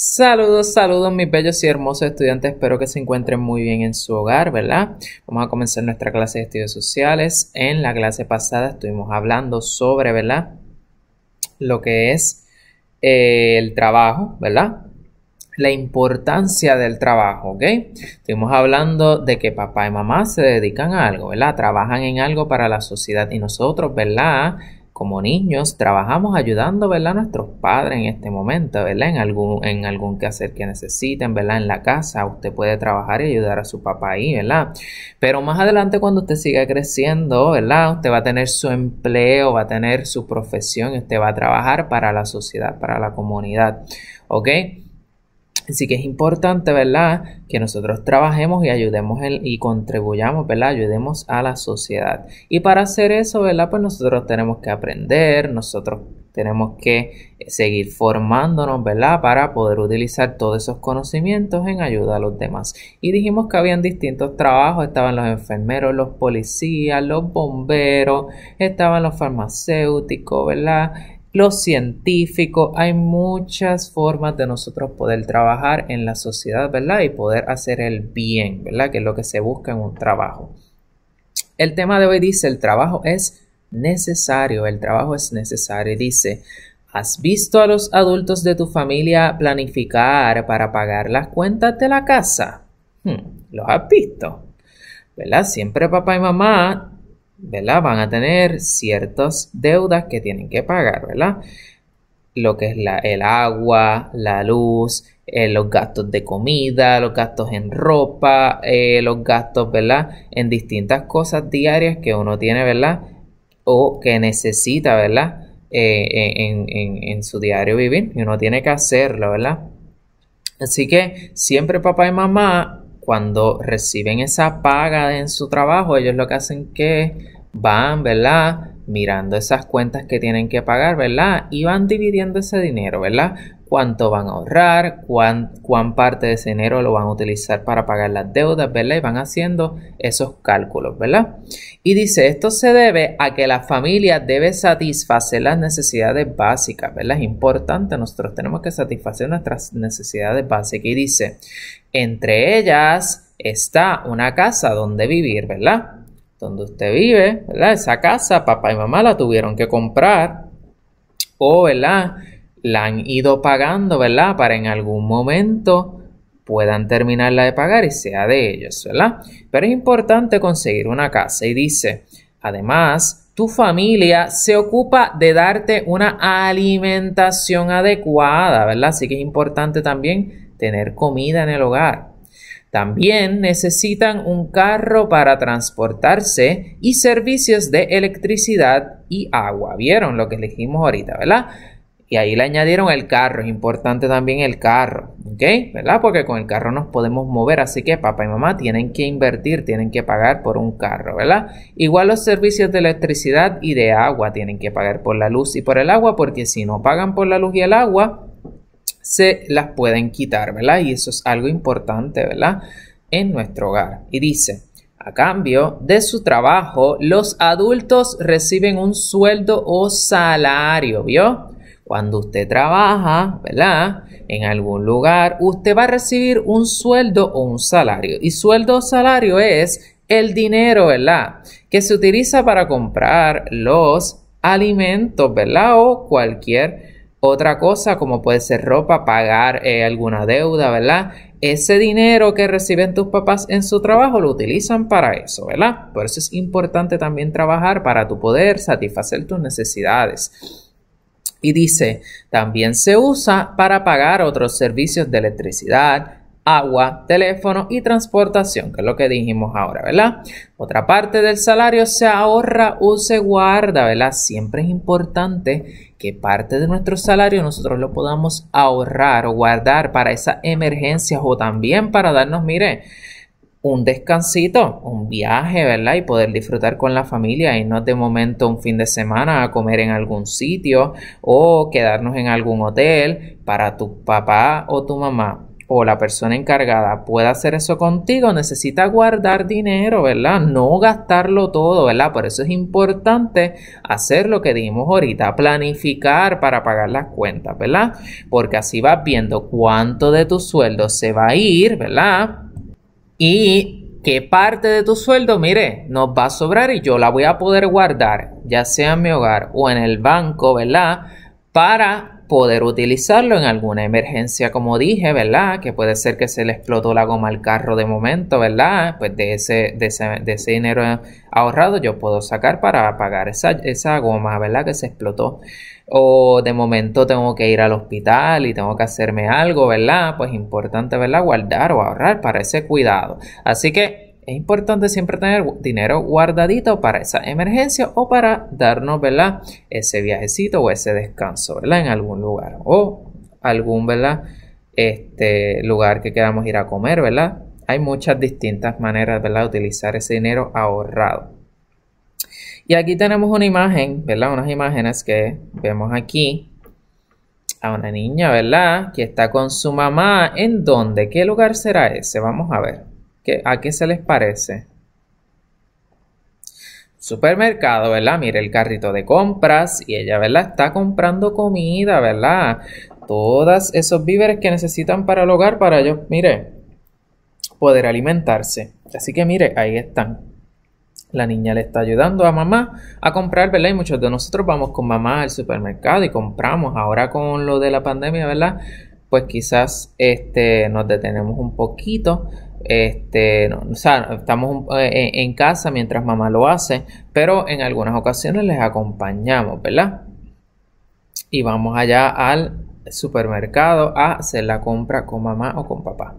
Saludos, saludos mis bellos y hermosos estudiantes, espero que se encuentren muy bien en su hogar, ¿verdad? Vamos a comenzar nuestra clase de estudios sociales. En la clase pasada estuvimos hablando sobre, ¿verdad? Lo que es eh, el trabajo, ¿verdad? La importancia del trabajo, ¿ok? Estuvimos hablando de que papá y mamá se dedican a algo, ¿verdad? Trabajan en algo para la sociedad y nosotros, ¿verdad? Como niños trabajamos ayudando, ¿verdad? A nuestros padres en este momento, ¿verdad? En algún, en algún quehacer que necesiten, ¿verdad? En la casa usted puede trabajar y ayudar a su papá ahí, ¿verdad? Pero más adelante cuando usted siga creciendo, ¿verdad? Usted va a tener su empleo, va a tener su profesión usted va a trabajar para la sociedad, para la comunidad, ¿ok? Así que es importante, ¿verdad? Que nosotros trabajemos y ayudemos y contribuyamos, ¿verdad? Ayudemos a la sociedad. Y para hacer eso, ¿verdad? Pues nosotros tenemos que aprender, nosotros tenemos que seguir formándonos, ¿verdad? Para poder utilizar todos esos conocimientos en ayuda a los demás. Y dijimos que habían distintos trabajos, estaban los enfermeros, los policías, los bomberos, estaban los farmacéuticos, ¿verdad? Los científicos, hay muchas formas de nosotros poder trabajar en la sociedad, ¿verdad? Y poder hacer el bien, ¿verdad? Que es lo que se busca en un trabajo. El tema de hoy dice, el trabajo es necesario, el trabajo es necesario. Y dice, ¿has visto a los adultos de tu familia planificar para pagar las cuentas de la casa? Hmm, ¿Los has visto? ¿Verdad? Siempre papá y mamá ¿verdad? Van a tener ciertas deudas que tienen que pagar, ¿verdad? Lo que es la, el agua, la luz, eh, los gastos de comida, los gastos en ropa, eh, los gastos, ¿verdad? En distintas cosas diarias que uno tiene, ¿verdad? O que necesita, ¿verdad? Eh, en, en su diario vivir y uno tiene que hacerlo, ¿verdad? Así que siempre papá y mamá cuando reciben esa paga en su trabajo, ellos lo que hacen que van, ¿verdad? Mirando esas cuentas que tienen que pagar, ¿verdad? Y van dividiendo ese dinero, ¿verdad? Cuánto van a ahorrar, cuán, cuán parte de ese dinero lo van a utilizar para pagar las deudas, ¿verdad? Y van haciendo esos cálculos, ¿verdad? Y dice, esto se debe a que la familia debe satisfacer las necesidades básicas, ¿verdad? Es importante, nosotros tenemos que satisfacer nuestras necesidades básicas. Y dice, entre ellas está una casa donde vivir, ¿verdad? Donde usted vive, ¿verdad? Esa casa, papá y mamá la tuvieron que comprar o, ¿verdad? La han ido pagando, ¿verdad? Para en algún momento puedan terminarla de pagar y sea de ellos, ¿verdad? Pero es importante conseguir una casa y dice, además, tu familia se ocupa de darte una alimentación adecuada, ¿verdad? Así que es importante también tener comida en el hogar. También necesitan un carro para transportarse y servicios de electricidad y agua. ¿Vieron lo que elegimos ahorita, verdad? Y ahí le añadieron el carro. Es importante también el carro. ¿Ok? ¿Verdad? Porque con el carro nos podemos mover. Así que papá y mamá tienen que invertir, tienen que pagar por un carro, ¿verdad? Igual los servicios de electricidad y de agua tienen que pagar por la luz y por el agua. Porque si no pagan por la luz y el agua, se las pueden quitar, ¿verdad? Y eso es algo importante, ¿verdad? En nuestro hogar. Y dice, a cambio de su trabajo, los adultos reciben un sueldo o salario, ¿vio? Cuando usted trabaja, ¿verdad? En algún lugar, usted va a recibir un sueldo o un salario. Y sueldo o salario es el dinero, ¿verdad? Que se utiliza para comprar los alimentos, ¿verdad? O cualquier otra cosa como puede ser ropa, pagar eh, alguna deuda, ¿verdad? Ese dinero que reciben tus papás en su trabajo lo utilizan para eso, ¿verdad? Por eso es importante también trabajar para tu poder satisfacer tus necesidades. Y dice, también se usa para pagar otros servicios de electricidad, agua, teléfono y transportación, que es lo que dijimos ahora, ¿verdad? Otra parte del salario se ahorra o se guarda, ¿verdad? Siempre es importante que parte de nuestro salario nosotros lo podamos ahorrar o guardar para esas emergencias o también para darnos, mire, un descansito, un viaje, ¿verdad? Y poder disfrutar con la familia y no de momento un fin de semana a comer en algún sitio o quedarnos en algún hotel para tu papá o tu mamá o la persona encargada pueda hacer eso contigo, necesita guardar dinero, ¿verdad? No gastarlo todo, ¿verdad? Por eso es importante hacer lo que dijimos ahorita, planificar para pagar las cuentas, ¿verdad? Porque así vas viendo cuánto de tu sueldo se va a ir, ¿verdad? Y qué parte de tu sueldo, mire, nos va a sobrar y yo la voy a poder guardar, ya sea en mi hogar o en el banco, ¿verdad? Para poder utilizarlo en alguna emergencia, como dije, ¿verdad? Que puede ser que se le explotó la goma al carro de momento, ¿verdad? Pues de ese, de ese, dinero ahorrado yo puedo sacar para pagar esa, esa goma, ¿verdad? Que se explotó. O de momento tengo que ir al hospital y tengo que hacerme algo, ¿verdad? Pues importante, ¿verdad? Guardar o ahorrar para ese cuidado. Así que es importante siempre tener dinero guardadito para esa emergencia o para darnos, ¿verdad? Ese viajecito o ese descanso, ¿verdad? En algún lugar o algún, ¿verdad? Este lugar que queramos ir a comer, ¿verdad? Hay muchas distintas maneras, ¿verdad? De utilizar ese dinero ahorrado. Y aquí tenemos una imagen, ¿verdad? Unas imágenes que vemos aquí a una niña, ¿verdad? Que está con su mamá. ¿En dónde? ¿Qué lugar será ese? Vamos a ver. ¿A qué se les parece? Supermercado, ¿verdad? Mire el carrito de compras y ella, ¿verdad? Está comprando comida, ¿verdad? Todos esos víveres que necesitan para el hogar, para ellos, mire, poder alimentarse. Así que mire, ahí están. La niña le está ayudando a mamá a comprar, ¿verdad? Y muchos de nosotros vamos con mamá al supermercado y compramos. Ahora con lo de la pandemia, ¿verdad? Pues quizás este, nos detenemos un poquito este, o sea, estamos eh, en, casa mientras mamá lo hace, pero en algunas ocasiones les acompañamos, ¿verdad? Y vamos allá al supermercado a hacer la compra con mamá o con papá.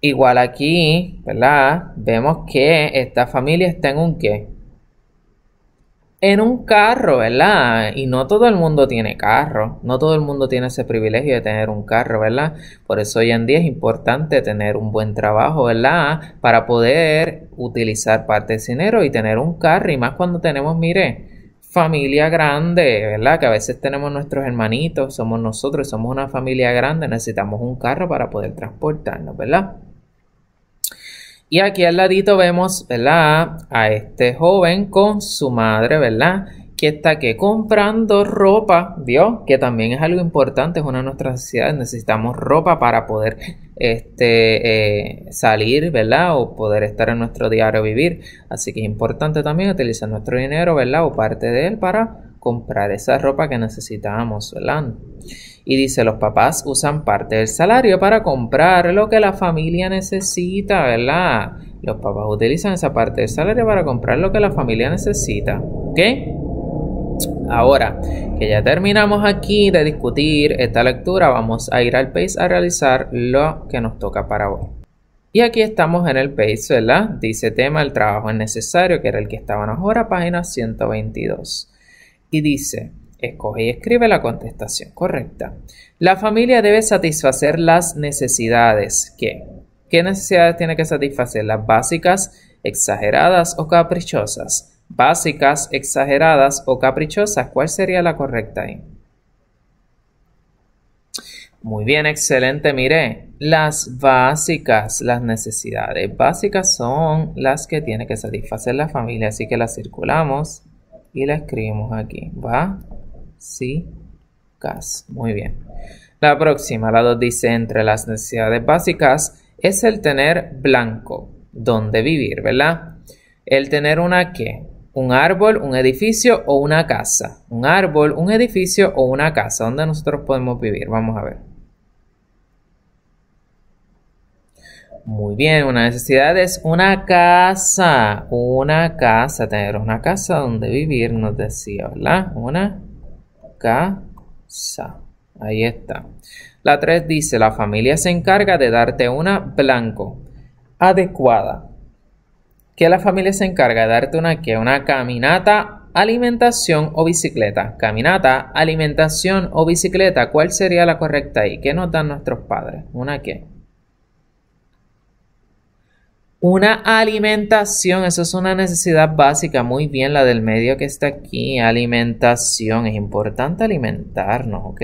Igual aquí, ¿verdad? Vemos que esta familia está en un qué? En un carro, ¿verdad? Y no todo el mundo tiene carro, no todo el mundo tiene ese privilegio de tener un carro, ¿verdad? Por eso hoy en día es importante tener un buen trabajo, ¿verdad? Para poder utilizar parte de dinero y tener un carro, y más cuando tenemos, mire, familia grande, ¿verdad? Que a veces tenemos nuestros hermanitos, somos nosotros, somos una familia grande, necesitamos un carro para poder transportarnos, ¿verdad? Y aquí al ladito vemos, ¿verdad? A este joven con su madre, ¿verdad? Que está aquí comprando ropa, ¿vio? Que también es algo importante, es una de nuestras necesidades. Necesitamos ropa para poder este, eh, salir, ¿verdad? O poder estar en nuestro diario vivir. Así que es importante también utilizar nuestro dinero, ¿verdad? O parte de él para comprar esa ropa que necesitamos, ¿verdad? Y dice, los papás usan parte del salario para comprar lo que la familia necesita, ¿verdad? Los papás utilizan esa parte del salario para comprar lo que la familia necesita, ¿ok? Ahora que ya terminamos aquí de discutir esta lectura, vamos a ir al page a realizar lo que nos toca para hoy. Y aquí estamos en el page, ¿verdad? Dice tema, el trabajo es necesario, que era el que estaba ahora, página 122. Y dice, Escoge y escribe la contestación correcta. La familia debe satisfacer las necesidades. ¿Qué? ¿Qué necesidades tiene que satisfacer? Las básicas, exageradas o caprichosas. Básicas, exageradas o caprichosas. ¿Cuál sería la correcta ahí? Muy bien, excelente. Mire, las básicas, las necesidades básicas son las que tiene que satisfacer la familia. Así que las circulamos y la escribimos aquí. ¿Va? Sí, gas. Muy bien. La próxima, la 2 dice, entre las necesidades básicas es el tener blanco, donde vivir, ¿verdad? El tener una qué? Un árbol, un edificio o una casa. Un árbol, un edificio o una casa. ¿Dónde nosotros podemos vivir? Vamos a ver. Muy bien, una necesidad es una casa. Una casa, tener una casa donde vivir, nos decía, ¿verdad? Una casa. Ahí está. La 3 dice, la familia se encarga de darte una blanco adecuada. ¿Qué la familia se encarga de darte una qué? Una caminata, alimentación o bicicleta. Caminata, alimentación o bicicleta. ¿Cuál sería la correcta ahí? ¿Qué nos dan nuestros padres? ¿Una qué? Una alimentación, eso es una necesidad básica, muy bien la del medio que está aquí, alimentación, es importante alimentarnos, ¿ok?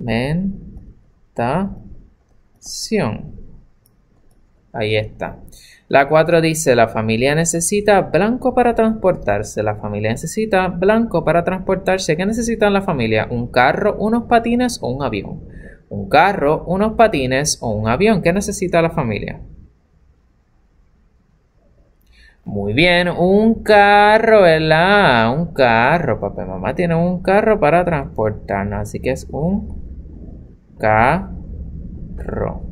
Alimentación. Ahí está. La 4 dice, la familia necesita blanco para transportarse. La familia necesita blanco para transportarse. ¿Qué necesita la familia? ¿Un carro, unos patines o un avión? Un carro, unos patines o un avión. ¿Qué necesita la familia? Muy bien, un carro, ¿verdad? Un carro, papá y mamá tienen un carro para transportarnos, así que es un carro.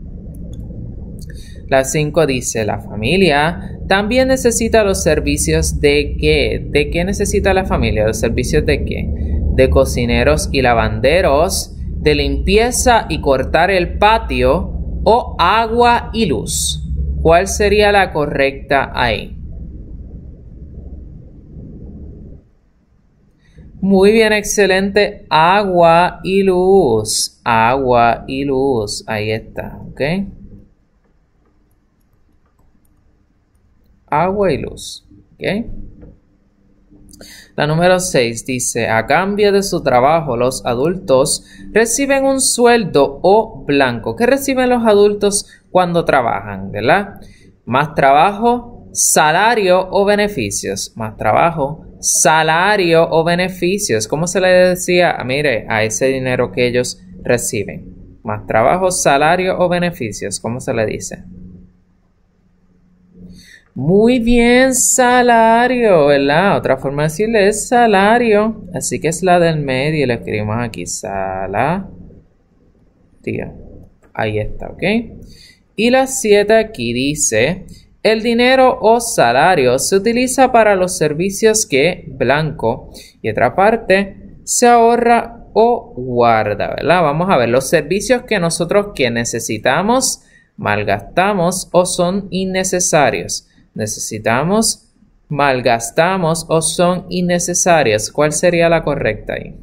La 5 dice, la familia también necesita los servicios de qué? ¿De qué necesita la familia? ¿Los servicios de qué? De cocineros y lavanderos, de limpieza y cortar el patio o agua y luz. ¿Cuál sería la correcta ahí? Muy bien, excelente. Agua y luz. Agua y luz. Ahí está, ¿ok? agua y luz. La número 6 dice, a cambio de su trabajo, los adultos reciben un sueldo o blanco. ¿Qué reciben los adultos cuando trabajan? ¿Verdad? Más trabajo, salario o beneficios. Más trabajo, salario o beneficios. ¿Cómo se le decía? Ah, mire, a ese dinero que ellos reciben. Más trabajo, salario o beneficios. ¿Cómo se le dice? Muy bien, salario, ¿verdad? Otra forma de decirle es salario. Así que es la del medio y le escribimos aquí sala. Tía. Ahí está, ¿ok? Y la 7 aquí dice, el dinero o salario se utiliza para los servicios que blanco y otra parte se ahorra o guarda, ¿verdad? Vamos a ver los servicios que nosotros que necesitamos, malgastamos o son innecesarios necesitamos, malgastamos o son innecesarias. ¿Cuál sería la correcta ahí?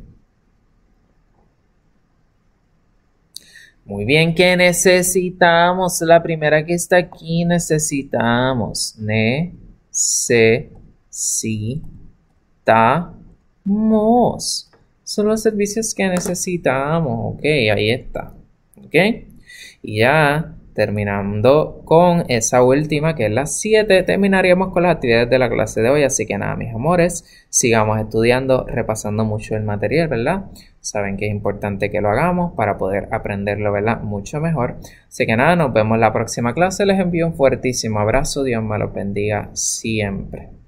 Muy bien, ¿qué necesitamos? La primera que está aquí necesitamos. Necesitamos. Son los servicios que necesitamos. Ok, ahí está. Ok. Y ya Terminando con esa última, que es la 7, terminaríamos con las actividades de la clase de hoy. Así que nada, mis amores, sigamos estudiando, repasando mucho el material, ¿verdad? Saben que es importante que lo hagamos para poder aprenderlo, ¿verdad? Mucho mejor. Así que nada, nos vemos la próxima clase. Les envío un fuertísimo abrazo. Dios me los bendiga siempre.